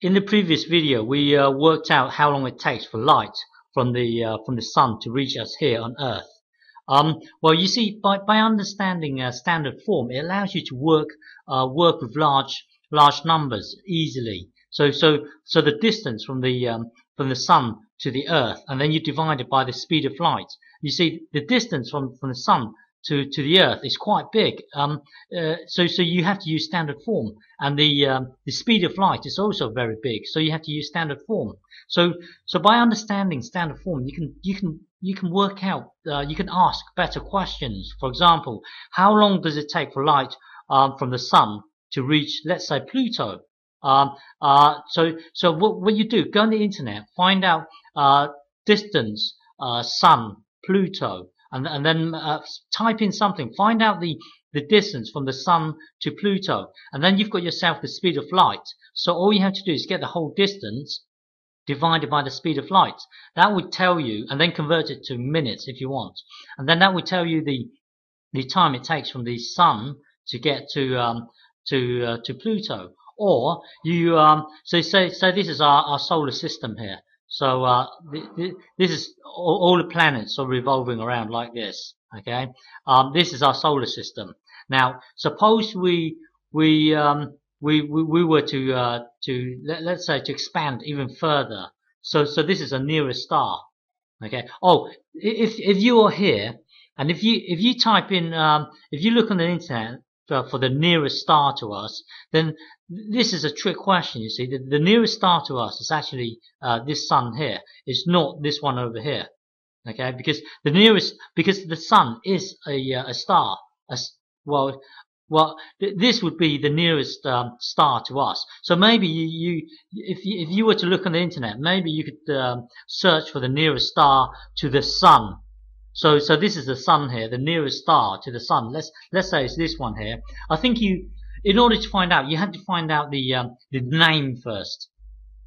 in the previous video, we uh, worked out how long it takes for light from the uh, from the sun to reach us here on Earth. Um, well, you see, by by understanding uh, standard form, it allows you to work uh, work with large large numbers easily. So so so the distance from the um, from the sun to the Earth, and then you divide it by the speed of light. You see, the distance from from the sun to, to the Earth is quite big. Um, uh, so so you have to use standard form, and the um, the speed of light is also very big. So you have to use standard form. So so by understanding standard form, you can you can you can work out uh, you can ask better questions. For example, how long does it take for light um, from the sun to reach, let's say, Pluto? Um, uh, so so what, what you do, go on the internet, find out uh, distance, uh, sun, Pluto and, and then uh, type in something, find out the, the distance from the sun to Pluto, and then you've got yourself the speed of light. So all you have to do is get the whole distance divided by the speed of light. That would tell you, and then convert it to minutes if you want, and then that would tell you the the time it takes from the sun to get to um, to uh, to Pluto. Or you um, so say so this is our, our solar system here. So uh, this is all, all, the planets are revolving around like this. Okay, um, this is our solar system. Now, suppose we we um, we, we, we were to uh, to let, us say to expand even further. So so this is a nearest star. Okay. Oh, if if you are here and if you if you type in um, if you look on the internet for the nearest star to us, then this is a trick question, you see. The, the nearest star to us is actually uh, this sun here. It's not this one over here. Okay, because the nearest, because the sun is a, uh, a star. A, well, well, th this would be the nearest um, star to us. So maybe you, you, if you, if you were to look on the internet, maybe you could um, search for the nearest star to the sun so, so this is the sun here, the nearest star to the sun. Let's let's say it's this one here. I think you, in order to find out, you had to find out the um, the name first.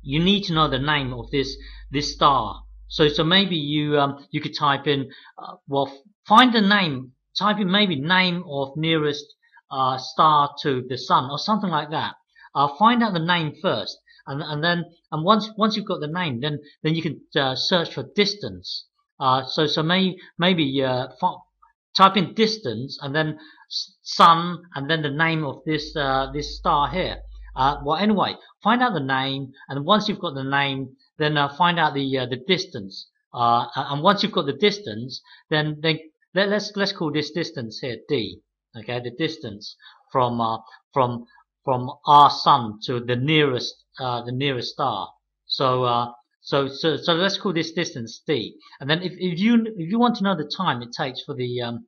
You need to know the name of this this star. So, so maybe you um, you could type in, uh, well, find the name. Type in maybe name of nearest uh, star to the sun or something like that. Uh, find out the name first, and and then and once once you've got the name, then then you can uh, search for distance. Uh, so so may, maybe uh, type in distance and then sun and then the name of this uh, this star here. Uh, well, anyway, find out the name, and once you've got the name, then uh, find out the uh, the distance. and once you've got the distance, then then let, us let's call this distance here d. Okay, the distance from from from our sun to the nearest the nearest star. So so, so, so let's call this distance d. And then if, if you if you want to know the time it takes for the um,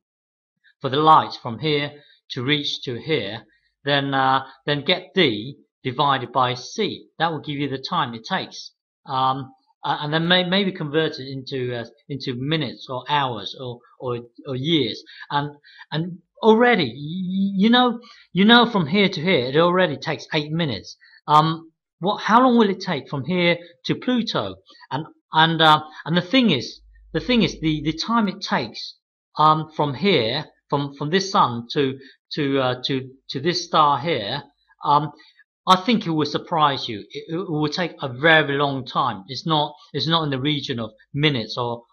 for the light from here to reach to here, then uh, then get d divided by c. That will give you the time it takes. Um, and then may, maybe convert it into uh, into minutes or hours or, or or years. And and already you know you know from here to here it already takes eight minutes. Um, what how long will it take from here to Pluto? And and uh, and the thing is, the thing is the the time it takes um, from here from from this sun to to uh, to to this star here. Um, I think it will surprise you. It, it, will take a very long time. It's not it's not in the region of minutes or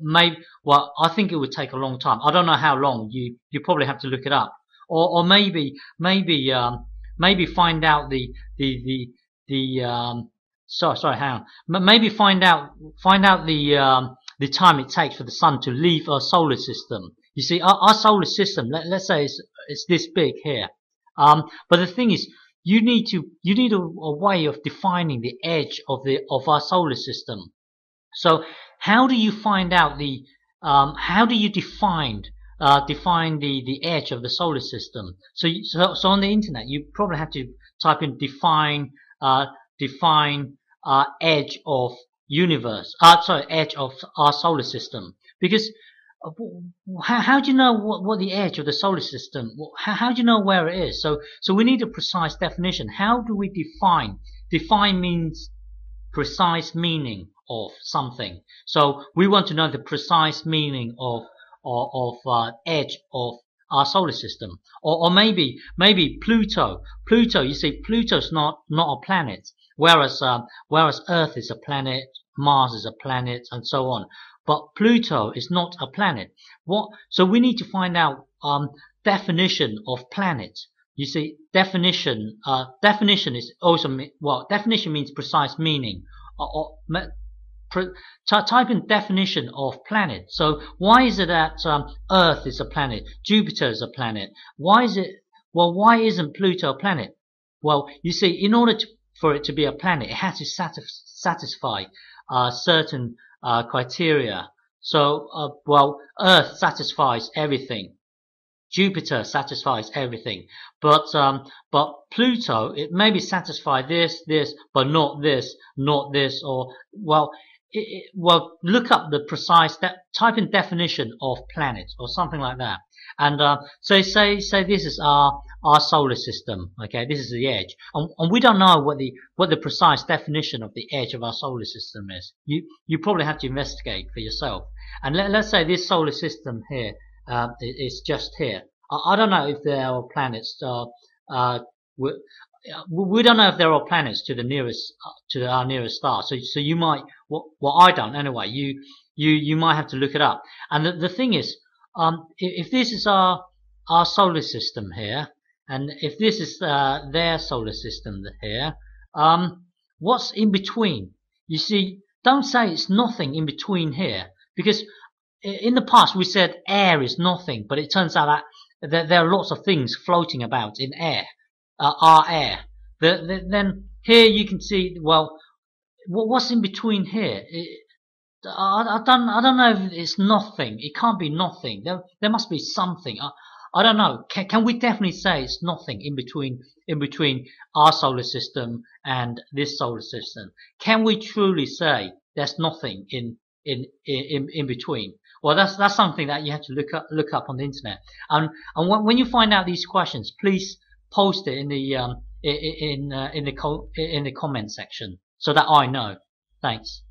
maybe well I think it would take a long time. I don't know how long. You you probably have to look it up. Or or maybe maybe um, maybe find out the the the the um, sorry sorry hang on maybe find out find out the um, the time it takes for the sun to leave our solar system. You see, our, our solar system, let, us say it's, it's this big here. Um, but the thing is, you need to you need a, a, way of defining the edge of the of our solar system. So how do you find out the um, how do you define uh, define the the edge of the solar system? So, so so on the internet, you probably have to type in define uh, define uh, edge of universe, uh, sorry, edge of our solar system. Because uh, how, how do you know what, what the edge of the solar system? How, how do you know where it is? So, so we need a precise definition. How do we define? Define means precise meaning of something. So we want to know the precise meaning of of, of uh, edge of our solar system. Or, or maybe, maybe Pluto. Pluto, you see, Pluto's not, not a planet. Whereas, um, whereas Earth is a planet, Mars is a planet, and so on. But Pluto is not a planet. What? So we need to find out um, definition of planet. You see, definition. Uh, definition is also well. Definition means precise meaning. Or, or type in definition of planet. So why is it that um, Earth is a planet, Jupiter is a planet? Why is it? Well, why isn't Pluto a planet? Well, you see, in order to, for it to be a planet, it has to satis satisfy uh, certain uh, criteria. So, uh, well, Earth satisfies everything. Jupiter satisfies everything, but um, but Pluto it maybe satisfy this, this, but not this, not this, or well, it, it, well, look up the precise type in definition of planet or something like that. And uh, so say say this is our our solar system. Okay, this is the edge, and, and, we don't know what the what the precise definition of the edge of our solar system is. You you probably have to investigate for yourself. And let, us say this solar system here uh, is just here. I, I, don't know if there are planets. Uh, uh, we don't know if there are planets to the nearest uh, to our nearest star. So so you might what well, well I don't anyway. You you you might have to look it up. And the the thing is, um, if, if this is our our solar system here, and if this is uh, their solar system here, um, what's in between? You see, don't say it's nothing in between here, because in the past we said air is nothing, but it turns out that there are lots of things floating about in air uh, our air. The, the, then here you can see, well, what, what's in between here? It, I, I, don't, I don't know if it's nothing. It can't be nothing. There, there must be something. I, I don't know. Can, can we definitely say it's nothing in between, in between our solar system and this solar system? Can we truly say there's nothing in, in, in, in between? Well, that's, that's something that you have to look up, look up on the internet. And, and when you find out these questions, please post it in the um, in uh, in the co- in the comment section so that I know. Thanks.